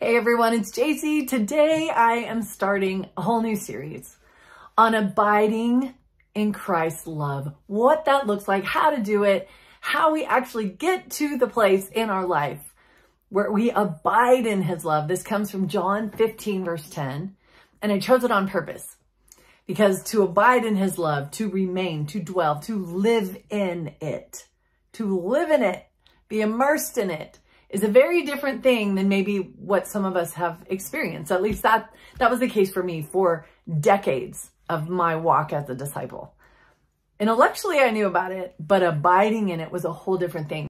Hey everyone, it's Jaci. Today I am starting a whole new series on abiding in Christ's love. What that looks like, how to do it, how we actually get to the place in our life where we abide in his love. This comes from John 15 verse 10 and I chose it on purpose because to abide in his love, to remain, to dwell, to live in it, to live in it, be immersed in it, is a very different thing than maybe what some of us have experienced. At least that, that was the case for me for decades of my walk as a disciple. Intellectually, I knew about it, but abiding in it was a whole different thing.